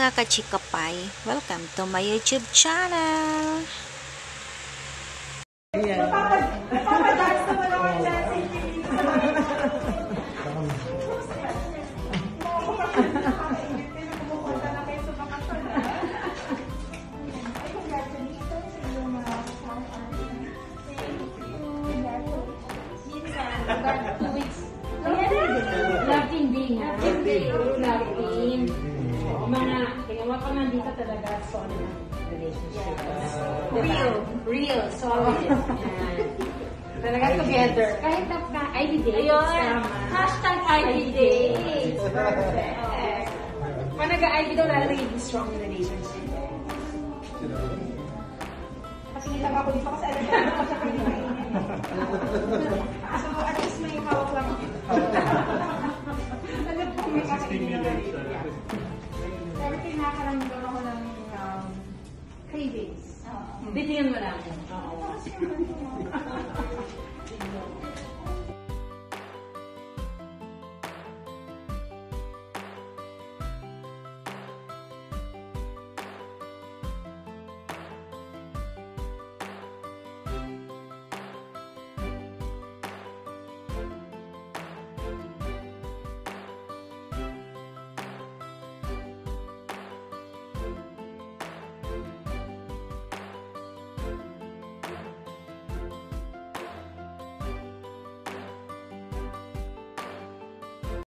mga kachikapay! Welcome to my YouTube channel! Love team din ha? Team. Oo, Mga, tingnan mo pa man dito talaga solid ang relationship. Real. Real. Solid. Yan. Talaga together. Kahit na ka, ID dates. Ayun. Hashtag ID dates. Perfect. Pag nag-ID daw, lalagay yung strong relationship. Kasi nilang ako dito kasi alam ko ako sa kanila. So at least may hawak lang ako. Alam ko may kakainin na Pero pinakaramdam ako ng um, cravings. Uh, Bitingin mo lang. Oo. Tapos